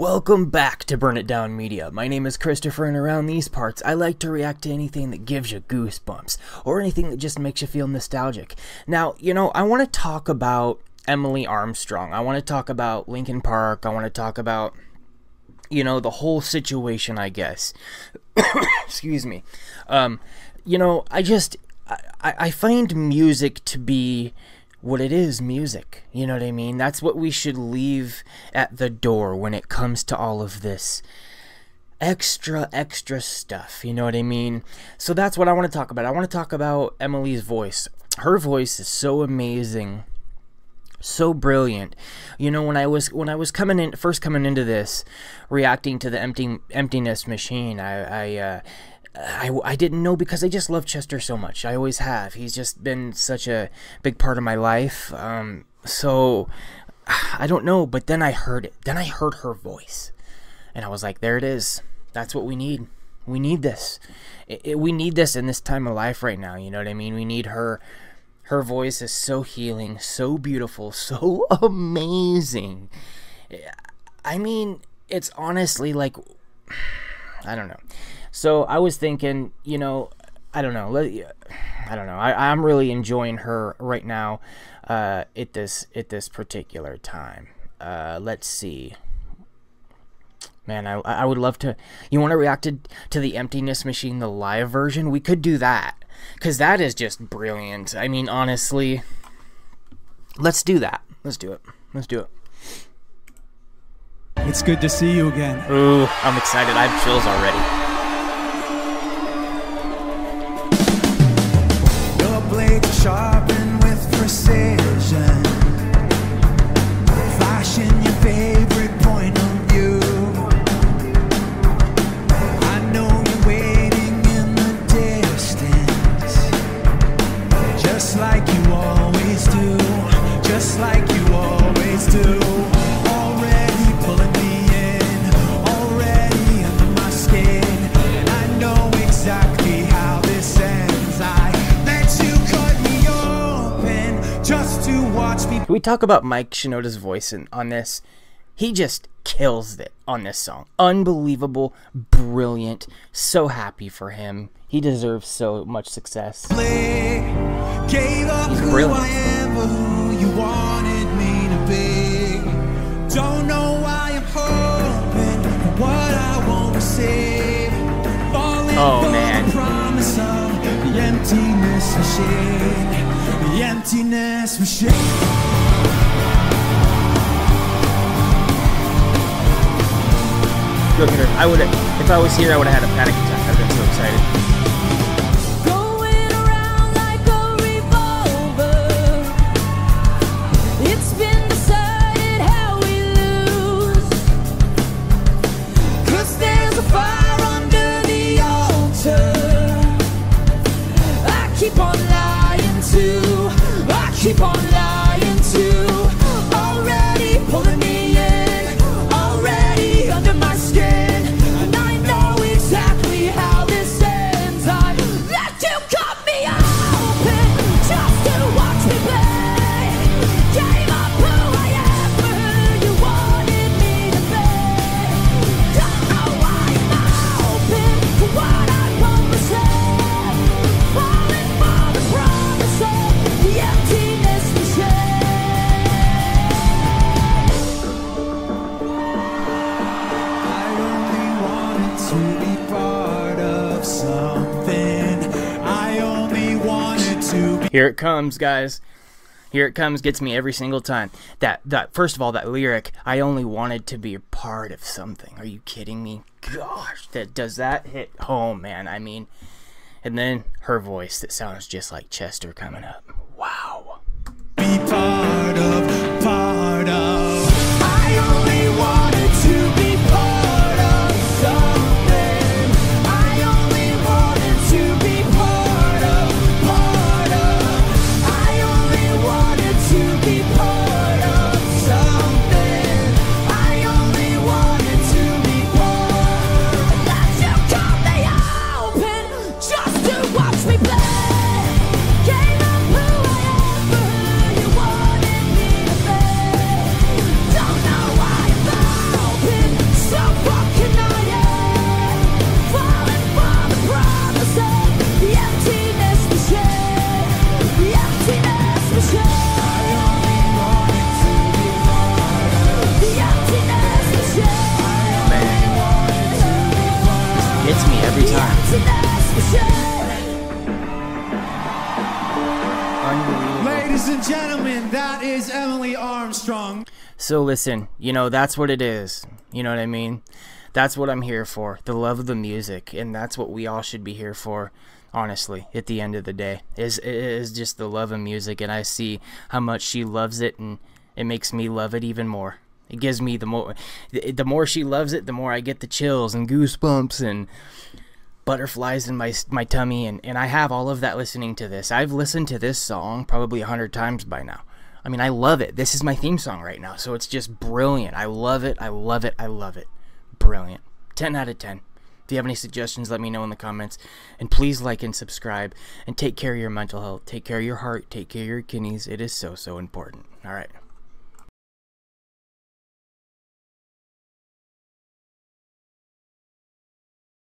Welcome back to Burn It Down Media. My name is Christopher, and around these parts, I like to react to anything that gives you goosebumps or anything that just makes you feel nostalgic. Now, you know, I want to talk about Emily Armstrong. I want to talk about Linkin Park. I want to talk about, you know, the whole situation, I guess. Excuse me. Um, you know, I just, I, I find music to be what it is music. You know what I mean? That's what we should leave at the door when it comes to all of this extra, extra stuff. You know what I mean? So that's what I want to talk about. I want to talk about Emily's voice. Her voice is so amazing. So brilliant, you know. When I was when I was coming in, first coming into this, reacting to the empty emptiness machine, I, I uh, I, I didn't know because I just love Chester so much. I always have. He's just been such a big part of my life. Um, so I don't know, but then I heard it. Then I heard her voice, and I was like, "There it is. That's what we need. We need this. It, it, we need this in this time of life right now. You know what I mean? We need her. Her voice is so healing, so beautiful, so amazing. I mean, it's honestly like, I don't know." So I was thinking, you know, I don't know. I don't know. I, I'm really enjoying her right now uh, at this at this particular time. Uh, let's see. Man, I, I would love to. You want to react to, to the Emptiness Machine, the live version? We could do that. Because that is just brilliant. I mean, honestly. Let's do that. Let's do it. Let's do it. It's good to see you again. Ooh, I'm excited. I have chills already. We talk about Mike Shinoda's voice in, on this? He just kills it on this song. Unbelievable, brilliant. So happy for him. He deserves so much success. He's brilliant. Emptiness machine. The emptiness at her. I would if I was here, I would have had a panic attack. Here it comes, guys. Here it comes, gets me every single time. That that first of all, that lyric, I only wanted to be a part of something. Are you kidding me? Gosh, that does that hit home, man. I mean, and then her voice that sounds just like Chester coming up. Wow. Be part of, part of. Unbelievable. Ladies and gentlemen, that is Emily Armstrong. So listen, you know, that's what it is. You know what I mean? That's what I'm here for. The love of the music, and that's what we all should be here for. Honestly, at the end of the day, is is just the love of music, and I see how much she loves it, and it makes me love it even more. It gives me the more, the more she loves it, the more I get the chills and goosebumps and butterflies in my my tummy, and and I have all of that listening to this. I've listened to this song probably a hundred times by now. I mean, I love it. This is my theme song right now, so it's just brilliant. I love it. I love it. I love it. Brilliant. 10 out of 10. If you have any suggestions, let me know in the comments. And please like and subscribe. And take care of your mental health. Take care of your heart. Take care of your kidneys. It is so, so important. All right.